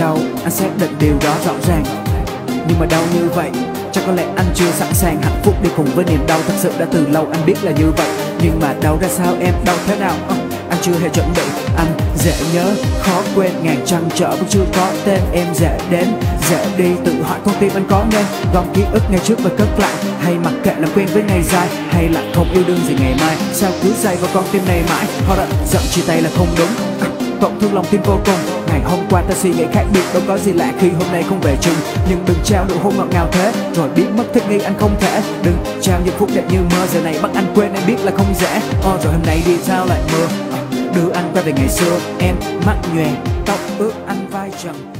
anh xác định điều đó rõ ràng. Nhưng mà đau như vậy Chắc có lẽ anh chưa sẵn sàng hạnh phúc đi cùng với niềm đau Thật sự đã từ lâu anh biết là như vậy. Nhưng mà đau ra sao em? Đau thế nào? Ờ, anh chưa hề chuẩn bị. Anh dễ nhớ, khó quên Ngàn trăn trở vẫn chưa có tên Em. Dễ đến, dễ đi Tự hỏi con tim anh có nên Gom ký ức ngày trước và cất lại. Hay mặc kệ làm quen với ngày dài Hay là không yêu đương gì ngày mai. Sao cứ dày vào con tim này mãi? Họ đã giận chia tay là không đúng. À, tổn thương lòng tim vô cùng. Ngày hôm qua ta suy nghĩ khác biệt, Đâu có gì lạ khi hôm nay không về chung. Nhưng đừng trao nụ hôn ngọt ngào thế, Rồi biến mất thích nghi anh không thể. Đừng trao những phút đẹp như mơ, Giờ này bắt anh quên, em biết là không dễ. Oh rồi hôm nay đi sao lại mưa ờ, Đưa anh quay về ngày xưa, Em mắt nhòe, Tóc ướt, anh vai trần.